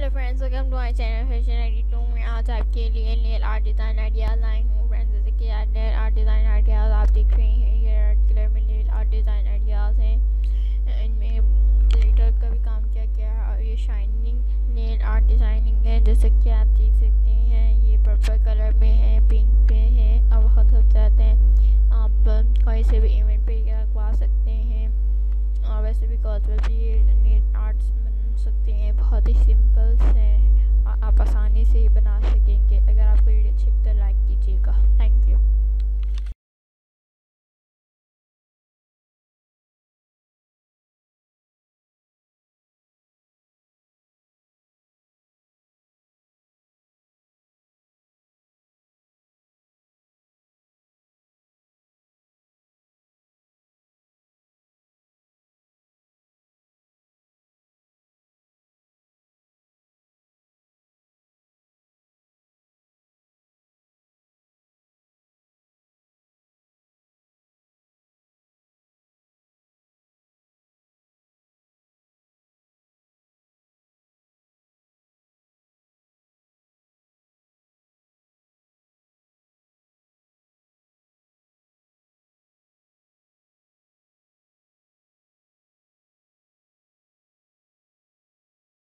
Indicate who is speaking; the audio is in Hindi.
Speaker 1: Hello friends welcome to my channel fashion ID two में आज आपके लिए नेल आर्ट डिज़ाइन आइडियाज़ लाई हूँ। फ्रेंड्स जैसे कि नेल आर्ट डिज़ाइन आइडियाज़ आप देख रहे हैं, ये रेड कलर में नेल आर्ट डिज़ाइन आइडियाज़ हैं। इनमें ग्लिटर का भी काम किया गया है और ये शाइनिंग नेल आर्ट डिज़ाइनिंग है, जैसे कि आप देख सकते हैं, ये पर्पल कलर में है पिंक पे है और बहुत खूबसूरत हैं। आप कोई से भी इवेंट पे लगवा सकते हैं। और वैसे भी कॉज भी